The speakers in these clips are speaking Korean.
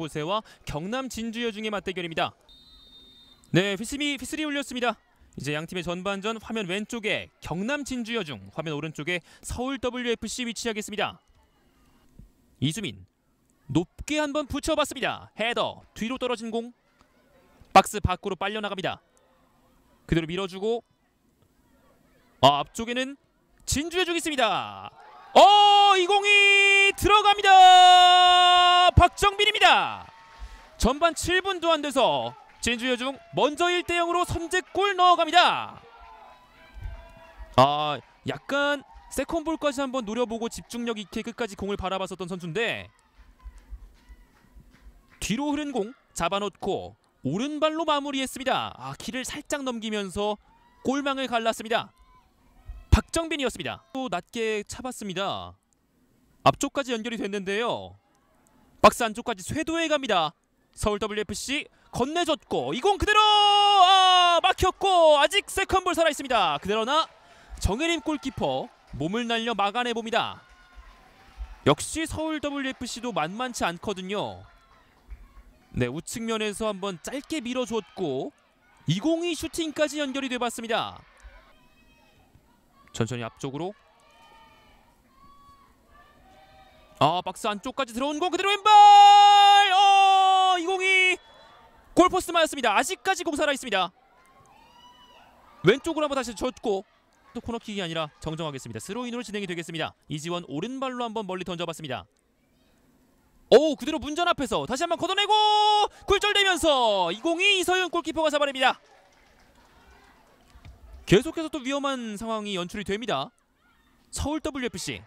보세와 경남 진주여 중의 맞대결입니다. 네, 피스미 피스리 올렸습니다. 이제 양 팀의 전반전 화면 왼쪽에 경남 진주여 중, 화면 오른쪽에 서울 WFC 위치하겠습니다. 이수민 높게 한번 붙여봤습니다. 헤더 뒤로 떨어진 공 박스 밖으로 빨려 나갑니다. 그대로 밀어주고 아, 앞쪽에는 진주여 중 있습니다. 어, 이 공이 들어갑니다. 박정빈입니다. 전반 7분도 안 돼서 진주여중 먼저 1대 0으로 선제골 넣어갑니다. 아, 약간 세컨볼까지 한번 노려보고 집중력 있게 끝까지 공을 바라봤었던 선수인데 뒤로 흐른 공 잡아놓고 오른발로 마무리했습니다. 아, 키를 살짝 넘기면서 골망을 갈랐습니다. 박정빈이었습니다. 또 낮게 차봤습니다. 앞쪽까지 연결이 됐는데요. 박스 안쪽까지 쇄도해 갑니다. 서울 WFC 건네줬고 이 공 그대로 아, 막혔고 아직 세컨볼 살아 있습니다. 그대로나 정혜림 골키퍼 몸을 날려 막아내 봅니다. 역시 서울 WFC도 만만치 않거든요. 네 우측면에서 한번 짧게 밀어줬고 202 슈팅까지 연결이 돼봤습니다. 천천히 앞쪽으로. 아 박스 안쪽까지 들어온 공 그대로 왼발! 어 이공이 골포스트 맞았습니다. 아직까지 공 살아있습니다. 왼쪽으로 한번 다시 줬고 또 코너킥이 아니라 정정하겠습니다. 스로인으로 진행이 되겠습니다. 이지원 오른발로 한번 멀리 던져봤습니다. 오 그대로 문전 앞에서 다시 한번 걷어내고 굴절되면서 이 공이 이서윤 골키퍼가 잡아냅니다 계속해서 또 위험한 상황이 연출이 됩니다. 서울 WFC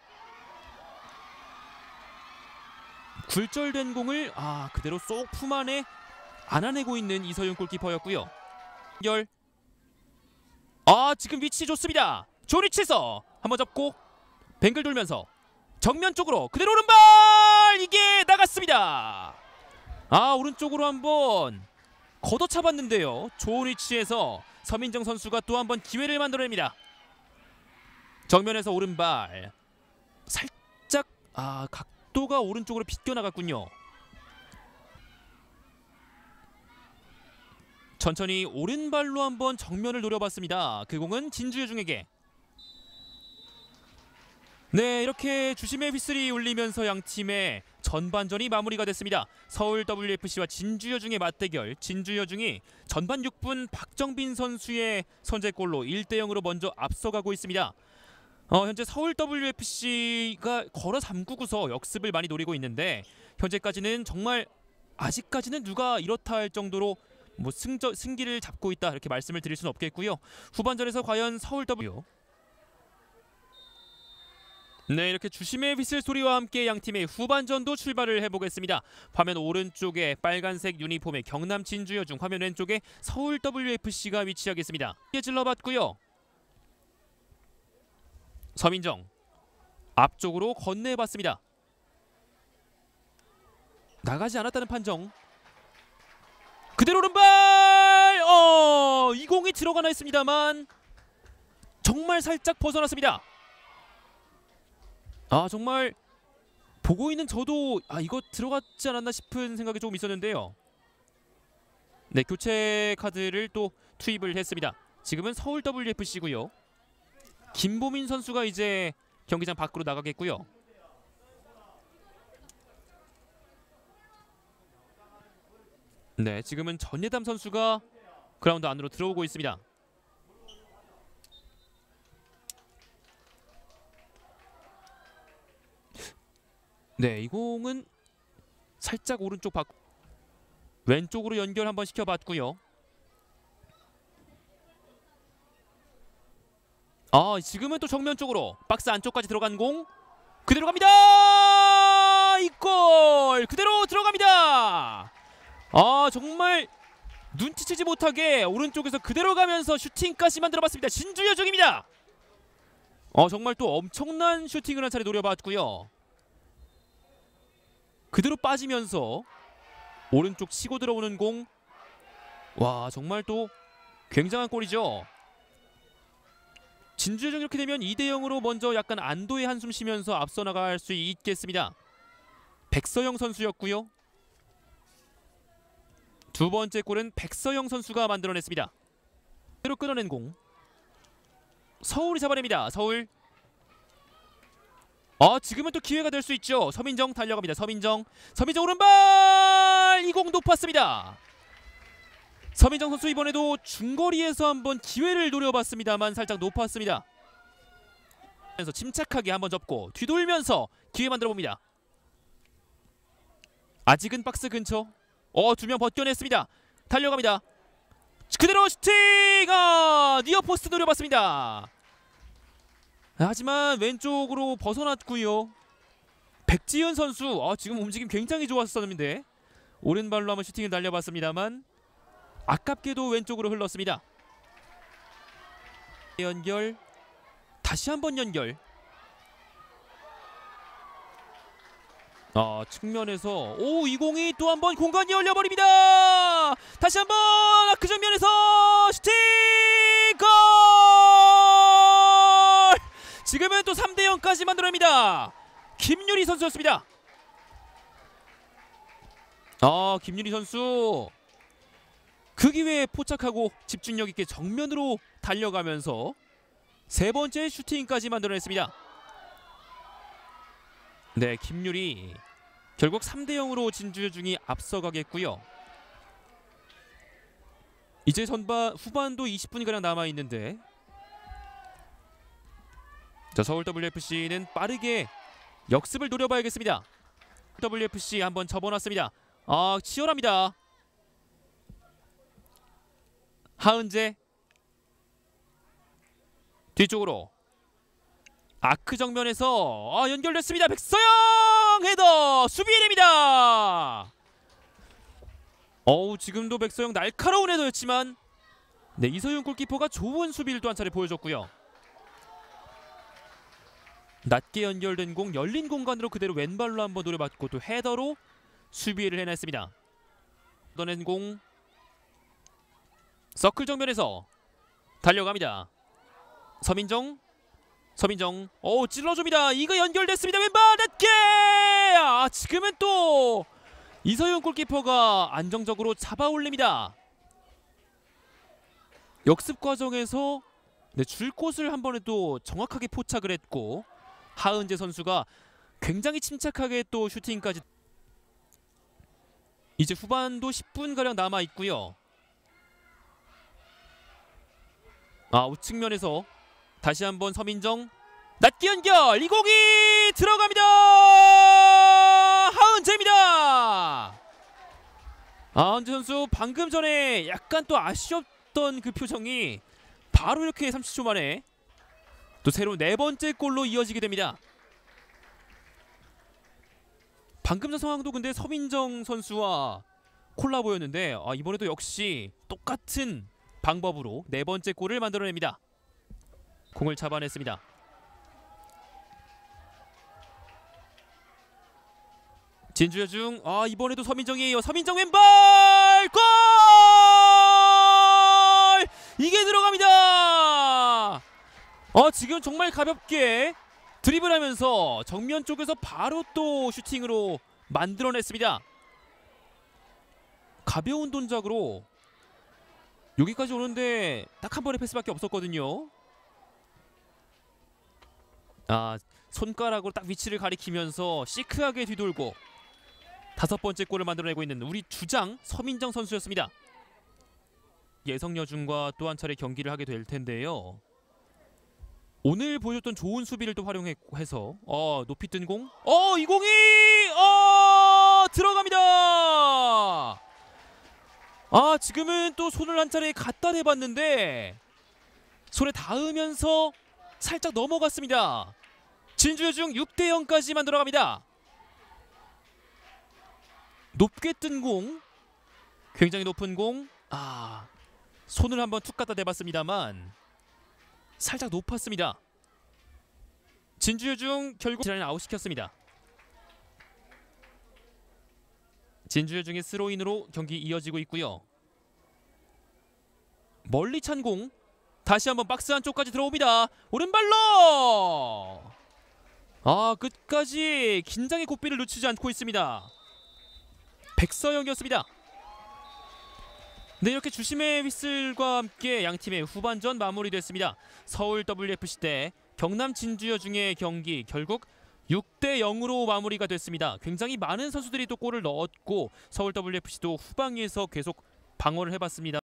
굴절된 공을 아 그대로 쏙 품 안에 안아내고 있는 이서윤 골키퍼였고요. 연결 아 지금 위치 좋습니다. 위치에서 한번 잡고 뱅글 돌면서 정면 쪽으로 그대로 오른발 이게 나갔습니다. 아 오른쪽으로 한번 걷어차봤는데요. 좋은 위치에서 서민정 선수가 또 한 번 기회를 만들어냅니다. 정면에서 오른발 살짝 아 각도가 오른쪽으로 비껴 나갔군요. 천천히 오른발로 한번 정면을 노려봤습니다. 그 공은 진주여중에게 네 이렇게 주심의 휘슬이 울리면서 양 팀의 전반전이 마무리가 됐습니다. 서울 WFC와 진주여중의 맞대결 진주여중이 전반 6분 박정빈 선수의 선제골로 1대 0으로 먼저 앞서가고 있습니다. 어, 현재 서울 WFC가 걸어 잠그고서 역습을 많이 노리고 있는데 현재까지는 정말 아직까지는 누가 이렇다 할 정도로 뭐 승저, 승기를 잡고 있다 이렇게 말씀을 드릴 수는 없겠고요. 후반전에서 과연 서울 W 네 이렇게 주심의 휘슬 소리와 함께 양팀의 후반전도 출발을 해보겠습니다. 화면 오른쪽에 빨간색 유니폼의 경남 진주여중 화면 왼쪽에 서울 WFC가 위치하겠습니다. 찔러봤고요. 서민정 앞쪽으로 건네봤습니다. 나가지 않았다는 판정. 그대로 오른발! 어, 이 공이 들어가나 했습니다만 정말 살짝 벗어났습니다. 아 정말 보고 있는 저도 아 이거 들어갔지 않았나 싶은 생각이 조금 있었는데요. 네 교체 카드를 또 투입을 했습니다. 지금은 서울 WFC고요. 김보민 선수가 이제 경기장 밖으로 나가겠고요. 네 지금은 전예담 선수가 그라운드 안으로 들어오고 있습니다. 네, 이 공은 살짝 오른쪽 바 왼쪽으로 연결 한번 시켜봤고요. 아, 지금은 또 정면 쪽으로 박스 안쪽까지 들어간 공 그대로 갑니다. 이 골 그대로 들어갑니다. 아, 정말 눈치채지 못하게 오른쪽에서 그대로 가면서 슈팅까지 만들어봤습니다. 진주여 중입니다. 어, 정말 또 엄청난 슈팅을 한 차례 노려봤고요. 그대로 빠지면서 오른쪽 치고 들어오는 공. 와 정말 또 굉장한 골이죠. 진주여중 이렇게 되면 2대 0으로 먼저 약간 안도의 한숨 쉬면서 앞서 나갈 수 있겠습니다. 백서영 선수였고요. 두 번째 골은 백서영 선수가 만들어냈습니다. 그대로 끊어낸 공. 서울이 잡아냅니다. 서울. 어 지금은 또 기회가 될 수 있죠. 서민정 달려갑니다. 서민정. 서민정 오른발 이공 높았습니다. 서민정 선수 이번에도 중거리에서 한번 기회를 노려봤습니다만 살짝 높았습니다. 그래서 침착하게 한번 접고 뒤돌면서 기회 만들어 봅니다. 아직은 박스 근처. 어 두 명 벗겨냈습니다. 달려갑니다. 그대로 슈팅! 아 near post 노려봤습니다. 하지만 왼쪽으로 벗어났고요. 백지현 선수 아, 지금 움직임 굉장히 좋았었는데 오른발로 한번 슈팅을 날려봤습니다만 아깝게도 왼쪽으로 흘렀습니다. 연결 다시 한번 연결. 아 측면에서 오 이공이 또 한 번 공간이 열려버립니다. 다시 한번 그 정면에서 슈팅 지금은 또 3대 0까지 만들어냅니다. 김유리 선수였습니다. 아 김유리 선수 그 기회에 포착하고 집중력 있게 정면으로 달려가면서 세 번째 슈팅까지 만들어냈습니다. 네, 김유리 결국 3대 0으로 진주 중이 앞서가겠고요. 이제 전반 후반도 20분이 가량 남아 있는데 자 서울 WFC는 빠르게 역습을 노려봐야겠습니다. WFC 한번 접어놨습니다. 아 치열합니다. 하은재 뒤쪽으로 아크 정면에서 아, 연결됐습니다. 백서영 헤더 수비됩니다. 어우 지금도 백서영 날카로운 헤더였지만 네 이서윤 골키퍼가 좋은 수비를 또 한 차례 보여줬고요. 낮게 연결된 공 열린 공간으로 그대로 왼발로 한번 노려봤고 또 헤더로 수비를 해냈습니다. 떠낸 공 서클 정면에서 달려갑니다. 서민정 서민정 오 찔러줍니다. 이거 연결됐습니다. 왼발 낮게 아 지금은 또 이서윤 골키퍼가 안정적으로 잡아올립니다. 역습 과정에서 네, 줄 곳을 한 번에 또 정확하게 포착을 했고 하은재 선수가 굉장히 침착하게 또 슈팅까지 이제 후반도 10분 가량 남아 있고요. 아 우측면에서 다시 한번 서민정 낮게 연결 이 공이 들어갑니다. 하은재입니다. 하은재 선수 방금 전에 약간 또 아쉬웠던 그 표정이 바로 이렇게 30초 만에 또 새로운 네 번째 골로 이어지게 됩니다. 방금 전 상황도 근데 서민정 선수와 콜라보였는데 아, 이번에도 역시 똑같은 방법으로 네 번째 골을 만들어냅니다. 공을 잡아냈습니다. 진주여중 아 이번에도 서민정이 에요. 서민정 왼발 골! 이게 들어갑니다. 어 지금 정말 가볍게 드리블하면서 정면 쪽에서 바로 또 슈팅으로 만들어냈습니다. 가벼운 동작으로 여기까지 오는데 딱 한 번의 패스밖에 없었거든요. 아 손가락으로 딱 위치를 가리키면서 시크하게 뒤돌고 다섯 번째 골을 만들어내고 있는 우리 주장 서민정 선수였습니다. 예성여중과 또 한 차례 경기를 하게 될 텐데요. 오늘 보여줬던 좋은 수비를 또 활용해서 어 높이 뜬 공, 어 이 공이 어 들어갑니다. 아 지금은 또 손을 한 차례 갖다 대봤는데 손에 닿으면서 살짝 넘어갔습니다. 진주여중 6대 0까지 만들어갑니다. 높게 뜬 공, 굉장히 높은 공, 아 손을 한번 툭 갖다 대봤습니다만 살짝 높았습니다. 진주여중 결국 지난해 아웃시켰습니다. 진주여중의 스로인으로 경기 이어지고 있고요. 멀리 찬 공 다시 한번 박스 안쪽까지 들어옵니다. 오른발로 아 끝까지 긴장의 고삐를 놓치지 않고 있습니다. 백서영이었습니다. 네 이렇게 주심의 휘슬과 함께 양 팀의 후반전 마무리됐습니다. 서울 WFC 대 경남 진주여 중의 경기 결국 6대 0으로 마무리가 됐습니다. 굉장히 많은 선수들이 또 골을 넣었고 서울 WFC도 후방에서 계속 방어를 해봤습니다.